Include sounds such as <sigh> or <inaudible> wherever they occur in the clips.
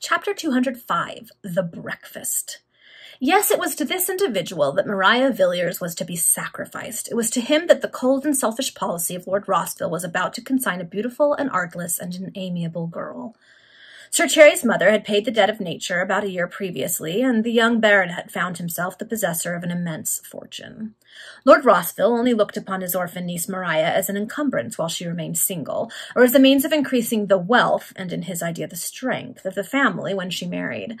Chapter 205 The Breakfast. Yes, it was to this individual that Maria Villiers was to be sacrificed. It was to him that the cold and selfish policy of Lord Rossville was about to consign a beautiful and artless and an amiable girl. Sir Cherry's mother had paid the debt of nature about a year previously, and the young baronet found himself the possessor of an immense fortune. Lord Rossville only looked upon his orphan niece Maria as an encumbrance while she remained single, or as a means of increasing the wealth, and in his idea the strength, of the family when she married.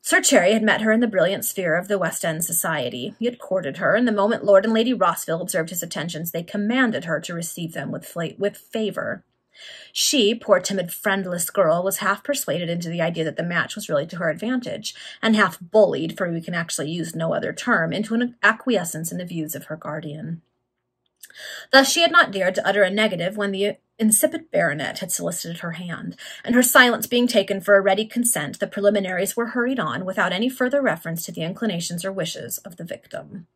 Sir Cherry had met her in the brilliant sphere of the West End society. He had courted her, and the moment Lord and Lady Rossville observed his attentions, they commanded her to receive them with, with favour. She, poor timid friendless girl, was half persuaded into the idea that the match was really to her advantage, and half bullied, for we can actually use no other term, into an acquiescence in the views of her guardian. Thus she had not dared to utter a negative when the insipid baronet had solicited her hand, and her silence being taken for a ready consent, the preliminaries were hurried on without any further reference to the inclinations or wishes of the victim.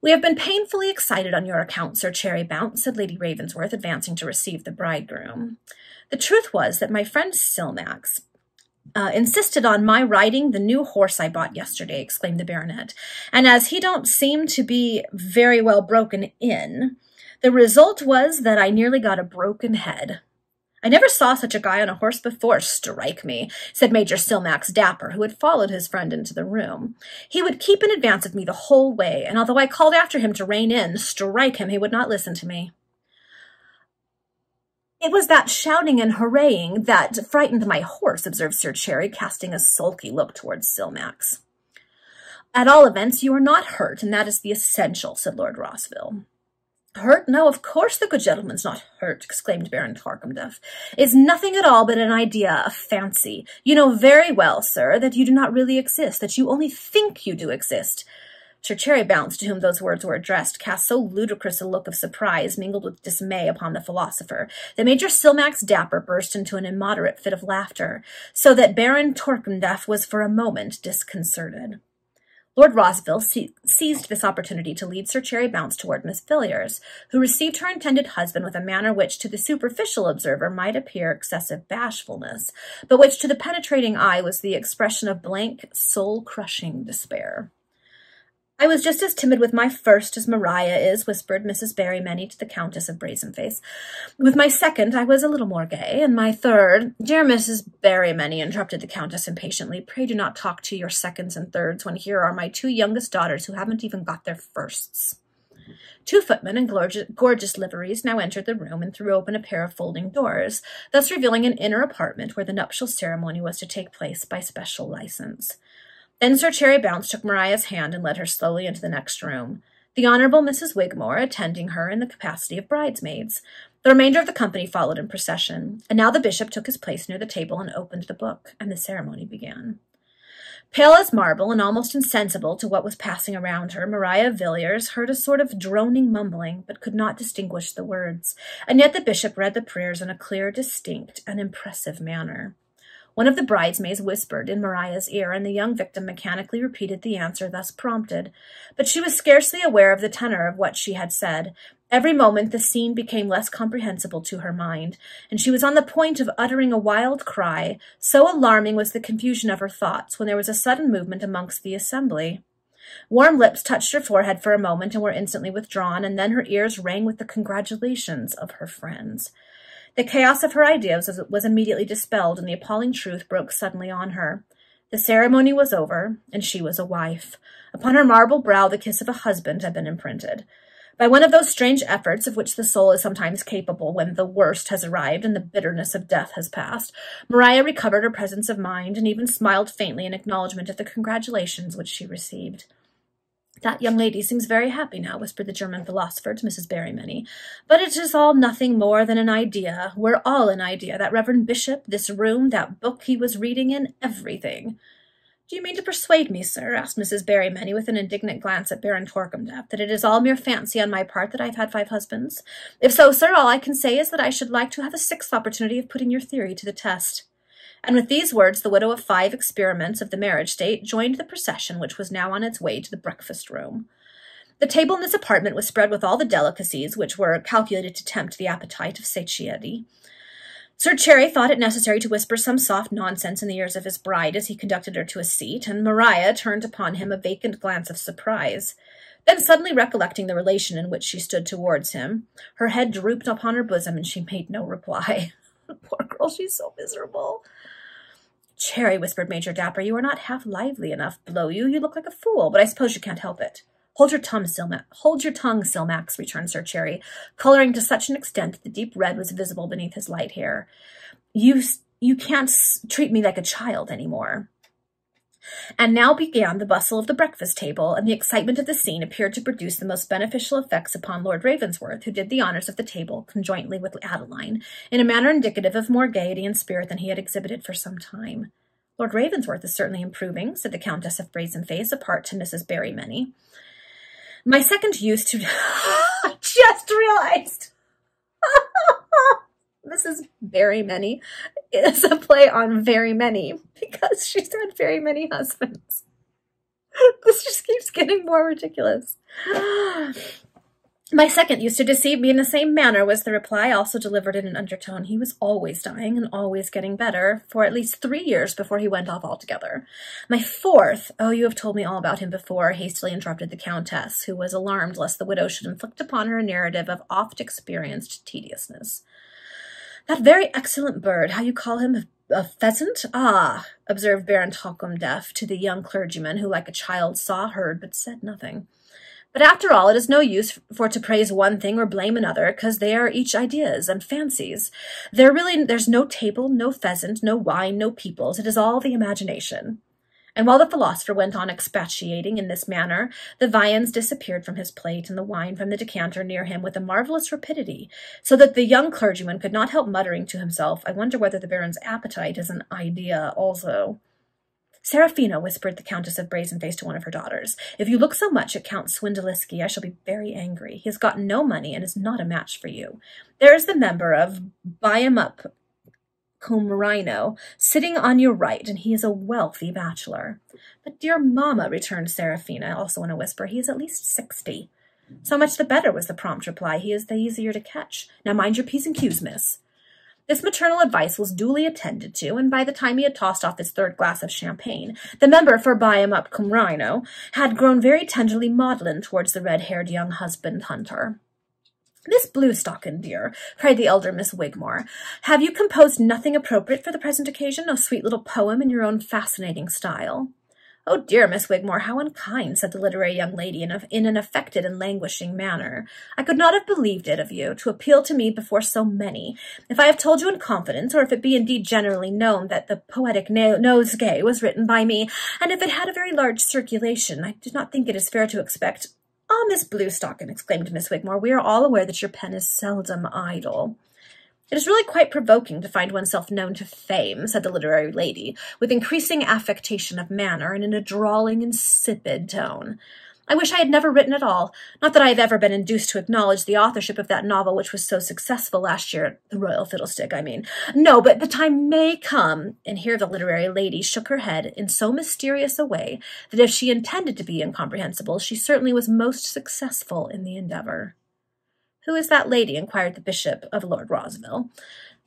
We have been painfully excited on your account, Sir Cherry Bounce, said Lady Ravensworth, advancing to receive the bridegroom. The truth was that my friend Silmax uh, insisted on my riding the new horse I bought yesterday, exclaimed the baronet. And as he don't seem to be very well broken in, the result was that I nearly got a broken head. I never saw such a guy on a horse before, strike me, said Major Silmax Dapper, who had followed his friend into the room. He would keep in advance of me the whole way, and although I called after him to rein in, strike him, he would not listen to me. It was that shouting and hurraying that frightened my horse, observed Sir Cherry, casting a sulky look towards Silmax. At all events, you are not hurt, and that is the essential, said Lord Rossville. Hurt? No, of course the good gentleman's not hurt, exclaimed Baron Torquemdef. It's nothing at all but an idea, a fancy. You know very well, sir, that you do not really exist, that you only think you do exist. Sir Cherry Bounce, to whom those words were addressed, cast so ludicrous a look of surprise, mingled with dismay, upon the philosopher, that Major Silmax Dapper burst into an immoderate fit of laughter, so that Baron Torquemdef was for a moment disconcerted. Lord Rossville seized this opportunity to lead Sir Cherry Bounce toward Miss Villiers, who received her intended husband with a manner which to the superficial observer might appear excessive bashfulness, but which to the penetrating eye was the expression of blank, soul-crushing despair. I was just as timid with my first as Maria is, whispered Mrs. Berrymany to the Countess of Brazenface. With my second I was a little more gay, and my third— Dear Mrs. Berrymany, interrupted the Countess impatiently, pray do not talk to your seconds and thirds when here are my two youngest daughters who haven't even got their firsts. Two footmen in gorgeous liveries now entered the room and threw open a pair of folding doors, thus revealing an inner apartment where the nuptial ceremony was to take place by special license. Then Sir Cherry Bounce took Maria's hand and led her slowly into the next room, the Honourable Mrs. Wigmore attending her in the capacity of bridesmaids. The remainder of the company followed in procession, and now the bishop took his place near the table and opened the book, and the ceremony began. Pale as marble and almost insensible to what was passing around her, Maria Villiers heard a sort of droning mumbling, but could not distinguish the words, and yet the bishop read the prayers in a clear, distinct, and impressive manner. One of the bridesmaids whispered in Maria's ear, and the young victim mechanically repeated the answer thus prompted. But she was scarcely aware of the tenor of what she had said. Every moment the scene became less comprehensible to her mind, and she was on the point of uttering a wild cry, so alarming was the confusion of her thoughts, when there was a sudden movement amongst the assembly. Warm lips touched her forehead for a moment and were instantly withdrawn, and then her ears rang with the congratulations of her friends. The chaos of her ideas was immediately dispelled, and the appalling truth broke suddenly on her. The ceremony was over, and she was a wife. Upon her marble brow the kiss of a husband had been imprinted. By one of those strange efforts of which the soul is sometimes capable when the worst has arrived and the bitterness of death has passed, Maria recovered her presence of mind and even smiled faintly in acknowledgment of the congratulations which she received. That young lady seems very happy now, whispered the German philosopher to Mrs. Berrymany. But it is all nothing more than an idea. We're all an idea. That Reverend Bishop, this room, that book he was reading in, everything. Do you mean to persuade me, sir, asked Mrs. Berrymany with an indignant glance at Baron Torquemdef, that it is all mere fancy on my part that I've had five husbands? If so, sir, all I can say is that I should like to have a sixth opportunity of putting your theory to the test. And with these words, the widow of five experiments of the marriage state joined the procession which was now on its way to the breakfast room. The table in this apartment was spread with all the delicacies which were calculated to tempt the appetite of satiety. Sir Cherry thought it necessary to whisper some soft nonsense in the ears of his bride as he conducted her to a seat, and Maria turned upon him a vacant glance of surprise. Then, suddenly recollecting the relation in which she stood towards him, her head drooped upon her bosom, and she made no reply. <laughs> Poor girl, she's so miserable. Cherry, whispered Major Dapper, you are not half lively enough. Blow you, you look like a fool, but I suppose you can't help it. Hold your tongue, Silmax. Hold your tongue, Silmax, returned Sir Cherry, coloring to such an extent that the deep red was visible beneath his light hair. You, you can't treat me like a child any more. And now began the bustle of the breakfast table, and the excitement of the scene appeared to produce the most beneficial effects upon Lord Ravensworth, who did the honours of the table conjointly with Adeline, in a manner indicative of more gaiety and spirit than he had exhibited for some time. Lord Ravensworth is certainly improving, said the Countess of Brazenface, apart to Mrs. Berrymany. My second use to <laughs> just realized <laughs> Mrs. many is a play on very many because she's had very many husbands. <laughs> this just keeps getting more ridiculous. My second used to deceive me in the same manner, was the reply, also delivered in an undertone. He was always dying and always getting better, for at least three years before he went off altogether. My fourth, oh, you have told me all about him before, hastily interrupted the Countess, who was alarmed lest the widow should inflict upon her a narrative of oft-experienced tediousness. That very excellent bird, how you call him, a pheasant? Ah, observed Baron Torquemdef to the young clergyman, who like a child saw, heard, but said nothing. But after all, it is no use for to praise one thing or blame another, because they are each ideas and fancies. There really, there's no table, no pheasant, no wine, no peoples. It is all the imagination. And while the philosopher went on expatiating in this manner, the viands disappeared from his plate and the wine from the decanter near him with a marvellous rapidity, so that the young clergyman could not help muttering to himself, I wonder whether the baron's appetite is an idea also. Seraphina, whispered the Countess of Brazenface to one of her daughters, if you look so much at Count Swindeliski, I shall be very angry. He has got no money and is not a match for you. There is the member of Buy him up cum rhino, sitting on your right, and he is a wealthy bachelor. But dear mamma, returned Seraphina, also in a whisper, he is at least sixty. So much the better, was the prompt reply. He is the easier to catch. Now mind your P's and Q's, miss. This maternal advice was duly attended to, and by the time he had tossed off his third glass of champagne, the member for Buy 'em Up Cum Rhino had grown very tenderly maudlin towards the red-haired young husband-hunter. Miss Bluestocking, dear, cried the elder Miss Wigmore, have you composed nothing appropriate for the present occasion, a sweet little poem in your own fascinating style? Oh dear, Miss Wigmore, how unkind, said the literary young lady in, a, in an affected and languishing manner. I could not have believed it of you, to appeal to me before so many. If I have told you in confidence, or if it be indeed generally known that the poetic nosegay was written by me, and if it had a very large circulation, I do not think it is fair to expect Ah, Miss Bluestocking, exclaimed Miss Wigmore, we are all aware that your pen is seldom idle. It is really quite provoking to find oneself known to fame, said the literary lady, with increasing affectation of manner and in a drawling, insipid tone. I wish I had never written at all. Not that I have ever been induced to acknowledge the authorship of that novel which was so successful last year, The Royal Fiddlestick, I mean. No, but the time may come, and here the literary lady shook her head in so mysterious a way that if she intended to be incomprehensible, she certainly was most successful in the endeavour. Who is that lady? inquired the Bishop of Lord Rossville.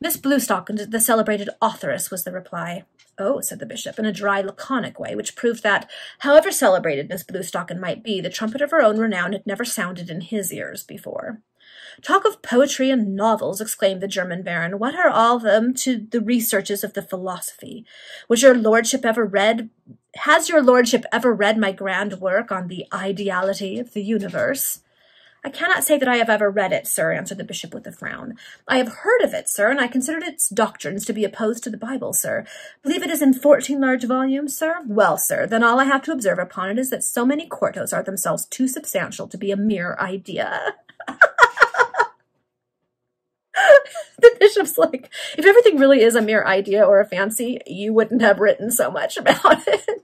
Miss Bluestocking, the celebrated authoress, was the reply. Oh, said the bishop, in a dry, laconic way, which proved that, however celebrated Miss Bluestocking might be, the trumpet of her own renown had never sounded in his ears before. Talk of poetry and novels, exclaimed the German baron. What are all them to the researches of the philosophy? Was your lordship ever read has your lordship ever read my grand work on the ideality of the universe? I cannot say that I have ever read it, sir, answered the bishop with a frown. I have heard of it, sir, and I considered its doctrines to be opposed to the Bible, sir. Believe it is in fourteen large volumes, sir? Well, sir, then all I have to observe upon it is that so many quartos are themselves too substantial to be a mere idea. <laughs> the bishop's like, if everything really is a mere idea or a fancy, you wouldn't have written so much about it.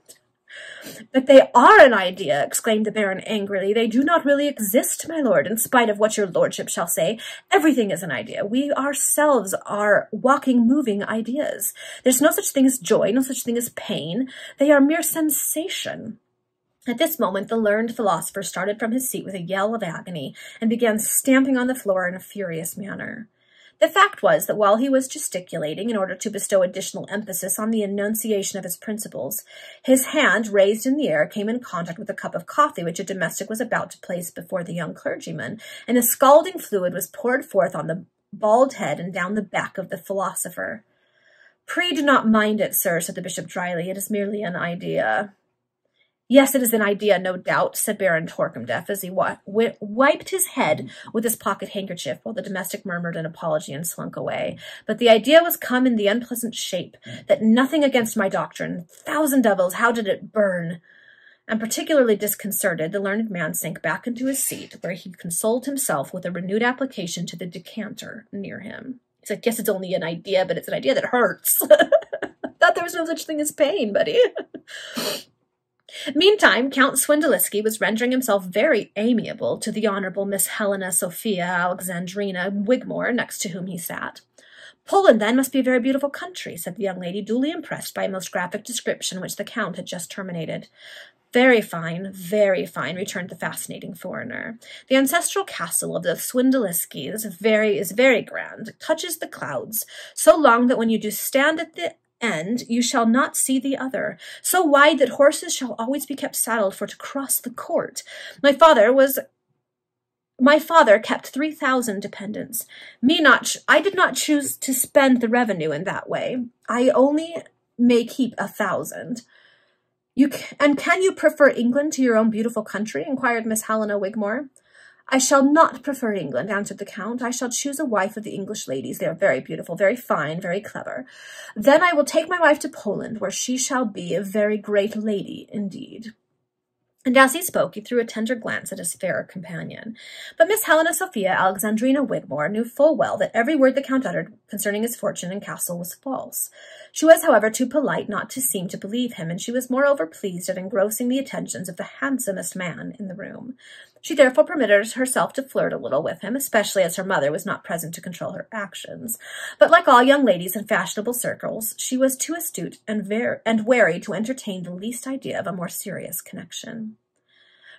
But they are an idea, exclaimed the baron angrily. They do not really exist, my lord, in spite of what your lordship shall say. Everything is an idea. We ourselves are walking, moving ideas. There's no such thing as joy, no such thing as pain. They are mere sensation. At this moment, the learned philosopher started from his seat with a yell of agony and began stamping on the floor in a furious manner. The fact was that while he was gesticulating in order to bestow additional emphasis on the enunciation of his principles, his hand, raised in the air, came in contact with a cup of coffee which a domestic was about to place before the young clergyman, and a scalding fluid was poured forth on the bald head and down the back of the philosopher. Pray do not mind it, sir, said the bishop dryly. It is merely an idea. Yes, it is an idea, no doubt, said Baron Torquemdef as he wiped his head with his pocket handkerchief while the domestic murmured an apology and slunk away. But the idea was come in the unpleasant shape that nothing against my doctrine. Thousand devils, how did it burn? And particularly disconcerted, the learned man sank back into his seat, where he consoled himself with a renewed application to the decanter near him. He's like, yes, it's only an idea, but it's an idea that hurts. <laughs> Thought there was no such thing as pain, buddy. <laughs> Meantime, Count Swindeliski was rendering himself very amiable to the Honourable Miss Helena Sophia Alexandrina Wigmore, next to whom he sat. Poland, then, must be a very beautiful country, said the young lady, duly impressed by a most graphic description which the Count had just terminated. Very fine, very fine, returned the fascinating foreigner. The ancestral castle of the Swindeliski is very, is very grand, it touches the clouds, so long that when you do stand at the end you shall not see the other, so wide that horses shall always be kept saddled for to cross the court. My father was my father kept three thousand dependents. Me not I did not choose to spend the revenue in that way. I only may keep a thousand. You and can you prefer England to your own beautiful country? inquired Miss Helena Wigmore. I shall not prefer England, answered the Count. I shall choose a wife of the English ladies. They are very beautiful, very fine, very clever. Then I will take my wife to Poland, where she shall be a very great lady indeed. And as he spoke, he threw a tender glance at his fairer companion. But Miss Helena Sophia Alexandrina Wigmore knew full well that every word the Count uttered concerning his fortune and castle was false. She was, however, too polite not to seem to believe him, and she was moreover pleased at engrossing the attentions of the handsomest man in the room. She therefore permitted herself to flirt a little with him, especially as her mother was not present to control her actions. But like all young ladies in fashionable circles, she was too astute and, and wary to entertain the least idea of a more serious connection.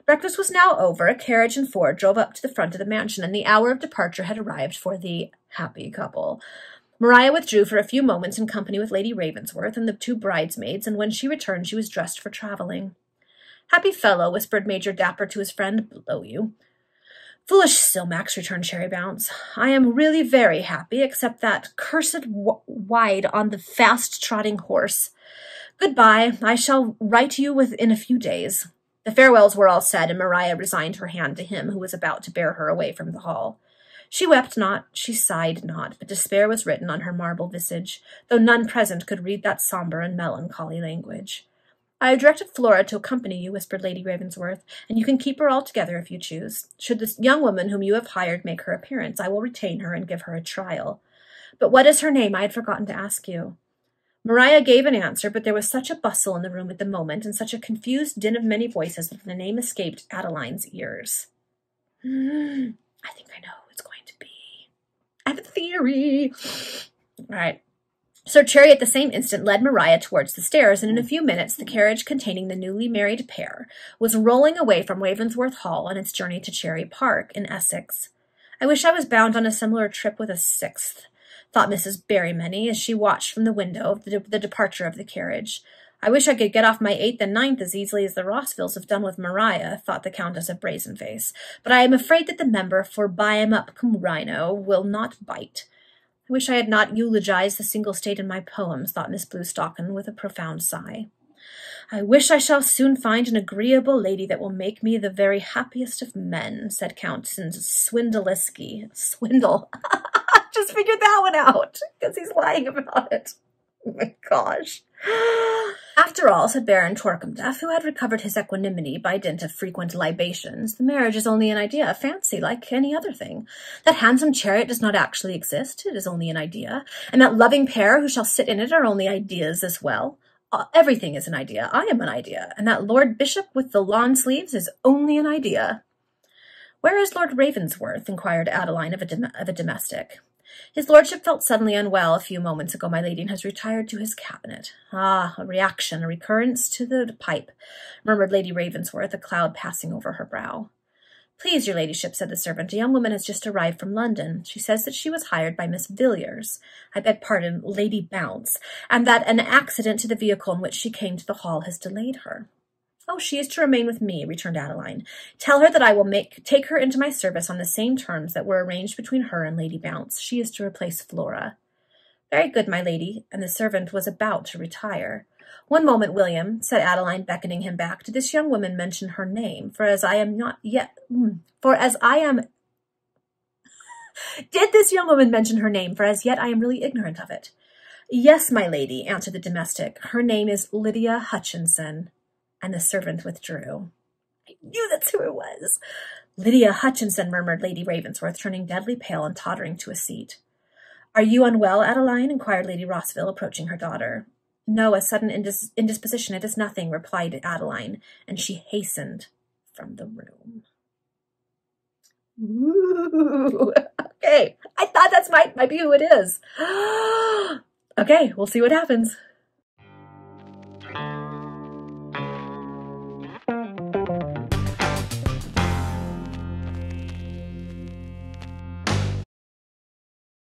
Breakfast was now over. A carriage and four drove up to the front of the mansion, and the hour of departure had arrived for the happy couple. Maria withdrew for a few moments in company with Lady Ravensworth and the two bridesmaids, and when she returned she was dressed for travelling. Happy fellow, whispered Major Dapper to his friend below you. Foolish Silmax, returned Cherry Bounce. I am really very happy, except that cursed wide on the fast-trotting horse. Goodbye. I shall write you within a few days. The farewells were all said, and Maria resigned her hand to him who was about to bear her away from the hall. She wept not, she sighed not, but despair was written on her marble visage, though none present could read that sombre and melancholy language. I have directed Flora to accompany you, whispered Lady Ravensworth, and you can keep her altogether if you choose. Should this young woman whom you have hired make her appearance, I will retain her and give her a trial. But what is her name? I had forgotten to ask you. Maria gave an answer, but there was such a bustle in the room at the moment, and such a confused din of many voices, that the name escaped Adeline's ears. Mm, <sighs> I think I know who it's going to be. I have a theory. All right. Sir Cherry at the same instant led Maria towards the stairs, and in a few minutes the carriage containing the newly married pair was rolling away from Ravensworth Hall on its journey to Cherry Park in Essex. I wish I was bound on a similar trip with a sixth, thought Mrs. Berrymany as she watched from the window the, de the departure of the carriage. I wish I could get off my eighth and ninth as easily as the Rossvilles have done with Maria, thought the Countess of Brazenface, but I am afraid that the member for Buy-em-up cum Rhino will not bite. I wish I had not eulogized the single state in my poems, thought Miss Bluestocking with a profound sigh. I wish I shall soon find an agreeable lady that will make me the very happiest of men, said Count Swindeliski. Swindle. <laughs> Just figured that one out, because he's lying about it. <laughs> My gosh. After all, said Baron Torquemdef, who had recovered his equanimity by dint of frequent libations, the marriage is only an idea, a fancy, like any other thing. That handsome chariot does not actually exist, it is only an idea, and that loving pair who shall sit in it are only ideas as well. Uh, everything is an idea. I am an idea, and that Lord Bishop with the lawn sleeves is only an idea. Where is Lord Ravensworth? inquired Adeline of a, of a domestic. His lordship felt suddenly unwell a few moments ago, my lady, and has retired to his cabinet. Ah, a reaction, a recurrence to the pipe, murmured Lady Ravensworth, a cloud passing over her brow. Please, your ladyship, said the servant, a young woman has just arrived from London. She says that she was hired by Miss Villiers, I beg pardon, Lady Bounce, and that an accident to the vehicle in which she came to the hall has delayed her. Oh, she is to remain with me, returned Adeline. Tell her that I will make take her into my service on the same terms that were arranged between her and Lady Bounce. She is to replace Flora. Very good, my lady, and the servant was about to retire. One moment, William, said Adeline, beckoning him back. Did this young woman mention her name? For as I am not yet, hmm, for as I am, <laughs> did this young woman mention her name? For as yet I am really ignorant of it. Yes, my lady, answered the domestic. Her name is Lydia Hutchinson and the servant withdrew. I knew that's who it was. Lydia Hutchinson, murmured Lady Ravensworth, turning deadly pale and tottering to a seat. Are you unwell, Adeline? inquired Lady Rossville, approaching her daughter. No, a sudden indis indisposition. It is nothing, replied Adeline, and she hastened from the room. Ooh, <laughs> okay, I thought that's might, might be who it is. <gasps> okay, we'll see what happens.